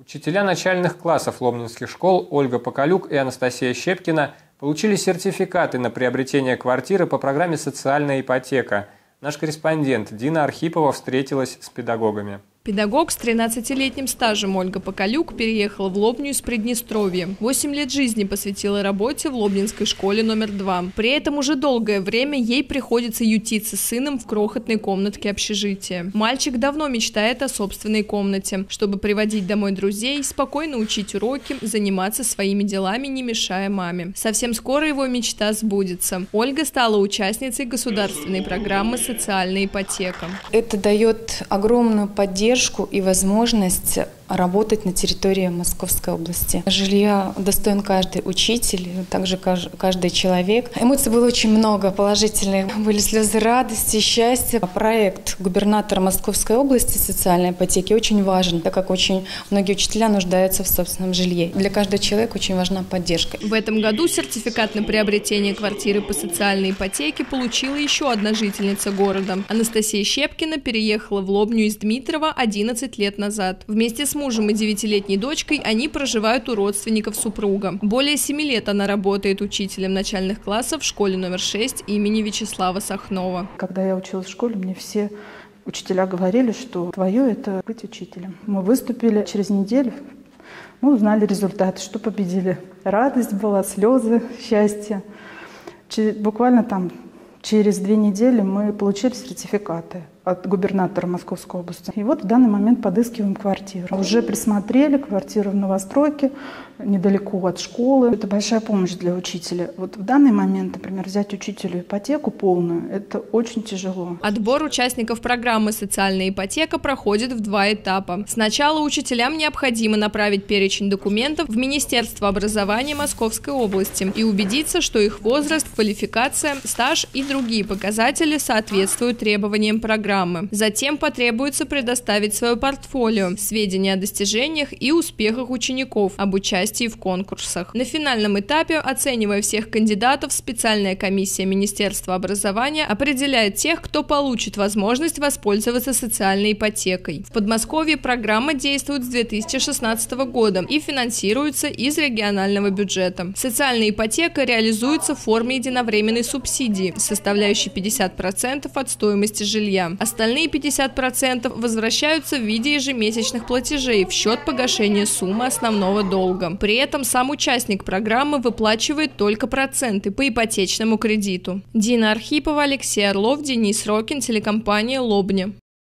Учителя начальных классов лобнинских школ Ольга Поколюк и Анастасия Щепкина получили сертификаты на приобретение квартиры по программе «Социальная ипотека». Наш корреспондент Дина Архипова встретилась с педагогами. Педагог с 13-летним стажем Ольга Поколюк переехала в Лобню из Приднестровья. Восемь лет жизни посвятила работе в Лобнинской школе номер два. При этом уже долгое время ей приходится ютиться с сыном в крохотной комнатке общежития. Мальчик давно мечтает о собственной комнате, чтобы приводить домой друзей, спокойно учить уроки, заниматься своими делами, не мешая маме. Совсем скоро его мечта сбудется. Ольга стала участницей государственной программы «Социальная ипотека». Это дает огромную поддержку поддержку и возможность работать на территории Московской области. Жилья достоин каждый учитель, также каждый человек. Эмоций было очень много положительных. Были слезы радости, счастья. Проект губернатора Московской области социальной ипотеки очень важен, так как очень многие учителя нуждаются в собственном жилье. Для каждого человека очень важна поддержка. В этом году сертификат на приобретение квартиры по социальной ипотеке получила еще одна жительница города. Анастасия Щепкина переехала в Лобню из Дмитрова 11 лет назад. Вместе с мужем и девятилетней дочкой они проживают у родственников супруга. Более семи лет она работает учителем начальных классов в школе номер 6 имени Вячеслава Сахнова. Когда я училась в школе, мне все учителя говорили, что твое – это быть учителем. Мы выступили через неделю, мы узнали результаты, что победили. Радость была, слезы, счастье. Буквально там через две недели мы получили сертификаты от губернатора Московской области. И вот в данный момент подыскиваем квартиру. Уже присмотрели квартиру в новостройке, недалеко от школы. Это большая помощь для учителя. Вот в данный момент, например, взять учителю ипотеку полную, это очень тяжело. Отбор участников программы «Социальная ипотека» проходит в два этапа. Сначала учителям необходимо направить перечень документов в Министерство образования Московской области и убедиться, что их возраст, квалификация, стаж и другие показатели соответствуют требованиям программы программы. Затем потребуется предоставить свое портфолио, сведения о достижениях и успехах учеников, об участии в конкурсах. На финальном этапе, оценивая всех кандидатов, специальная комиссия Министерства образования определяет тех, кто получит возможность воспользоваться социальной ипотекой. В Подмосковье программа действует с 2016 года и финансируется из регионального бюджета. Социальная ипотека реализуется в форме единовременной субсидии, составляющей 50% от стоимости жилья. Остальные 50% возвращаются в виде ежемесячных платежей в счет погашения суммы основного долга. При этом сам участник программы выплачивает только проценты по ипотечному кредиту. Дина Архипова, Алексей Орлов, Денис Рокин, телекомпания «Лобня».